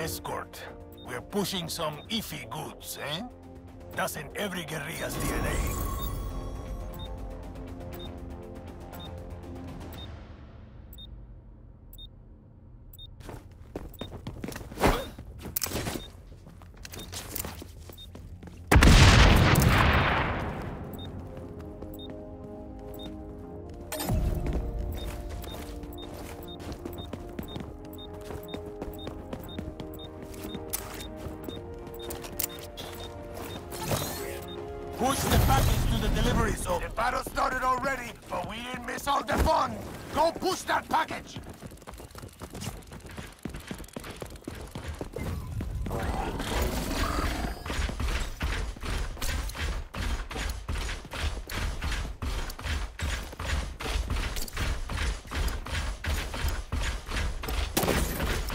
Escort. We're pushing some iffy goods, eh? Doesn't every guerrilla's DNA? The delivery zone. The battle started already, but we didn't miss all the fun. Go push that package.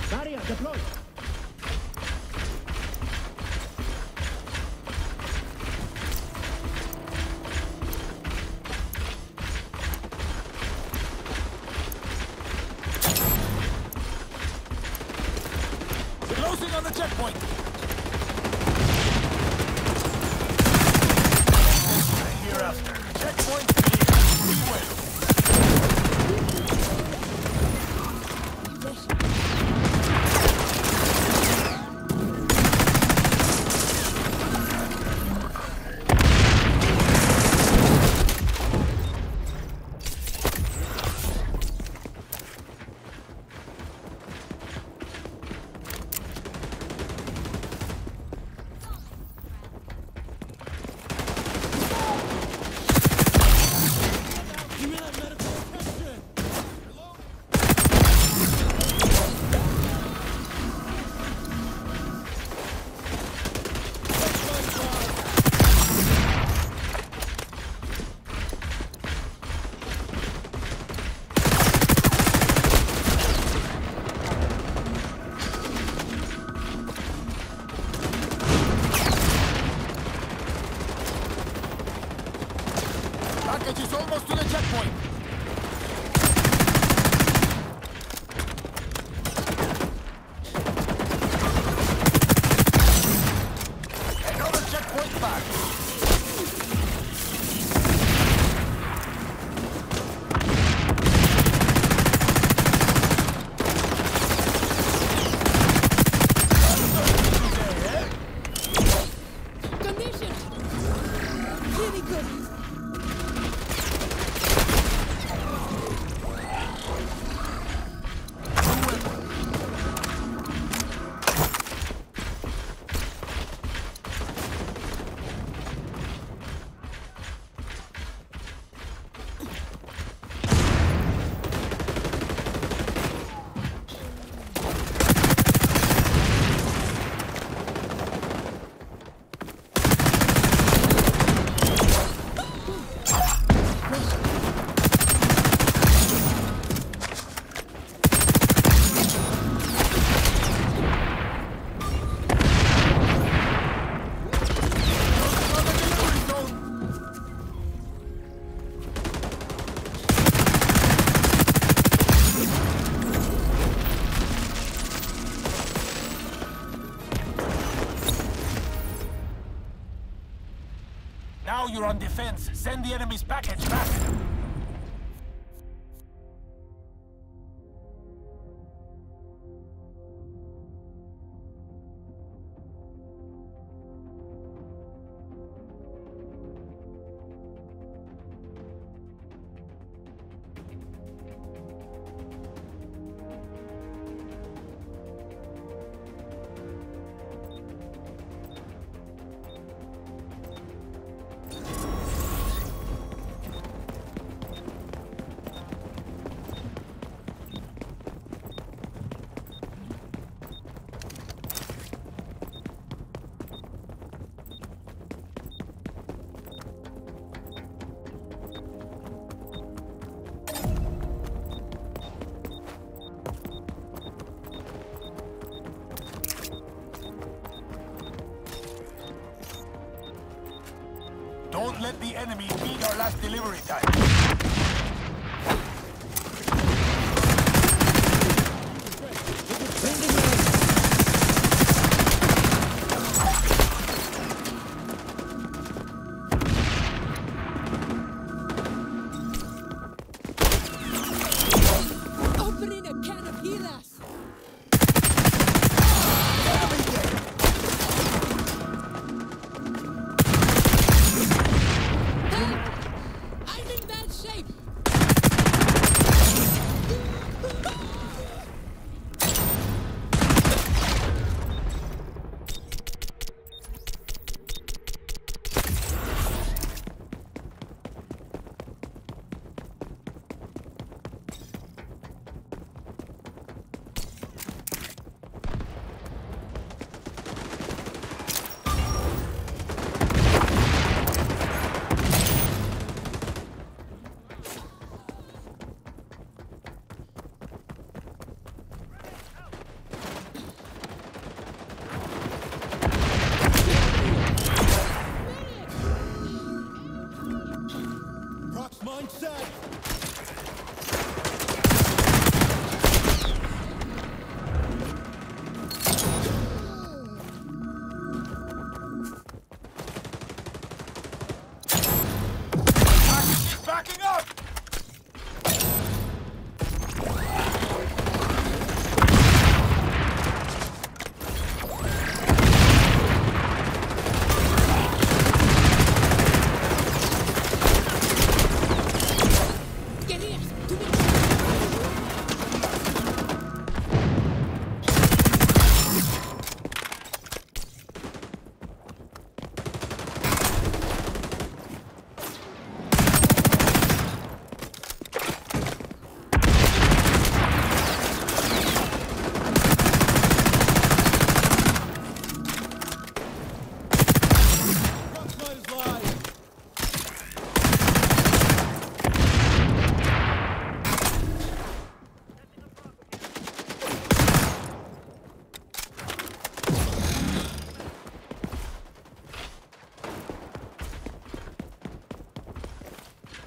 Barrier deployed. Closing on the checkpoint. Almost to the checkpoint. Defense. Send the enemy's package back. Let the enemy beat our last delivery time.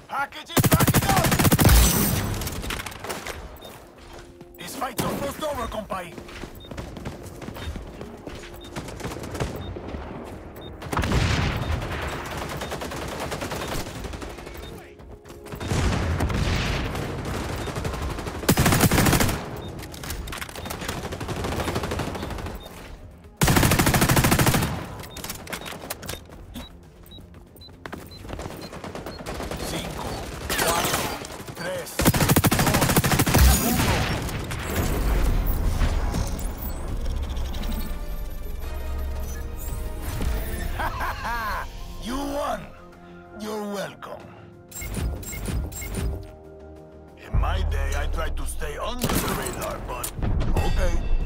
Package is backing up! This fight's almost over, compay. My day, I tried to stay under the radar, but okay.